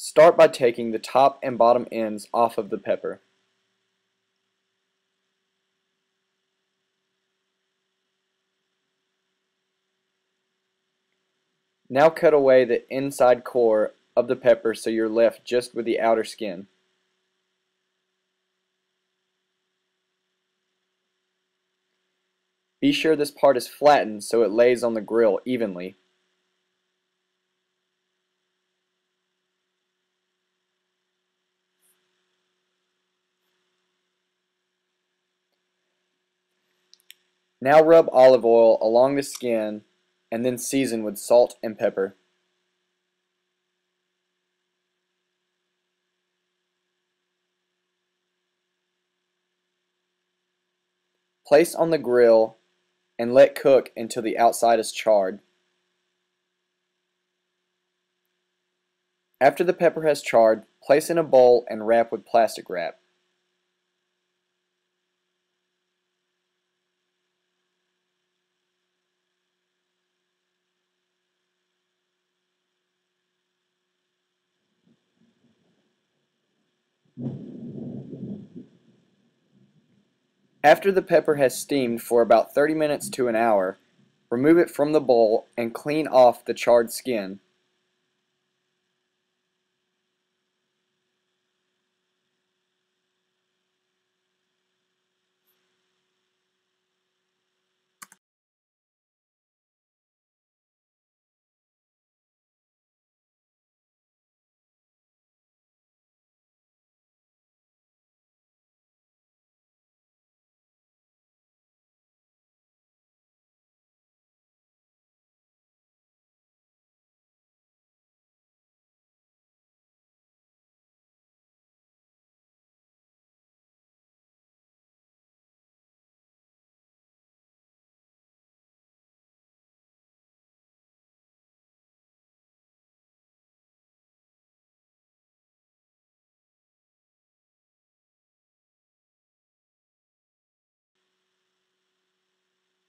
Start by taking the top and bottom ends off of the pepper. Now cut away the inside core of the pepper so you're left just with the outer skin. Be sure this part is flattened so it lays on the grill evenly. Now rub olive oil along the skin and then season with salt and pepper. Place on the grill and let cook until the outside is charred. After the pepper has charred, place in a bowl and wrap with plastic wrap. After the pepper has steamed for about 30 minutes to an hour, remove it from the bowl and clean off the charred skin.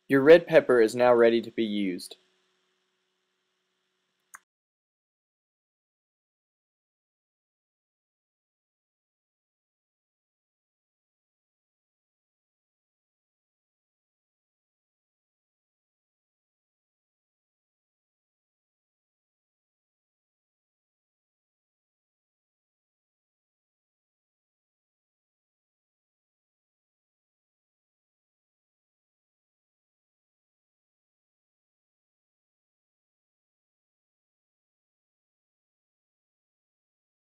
Your red pepper is now ready to be used.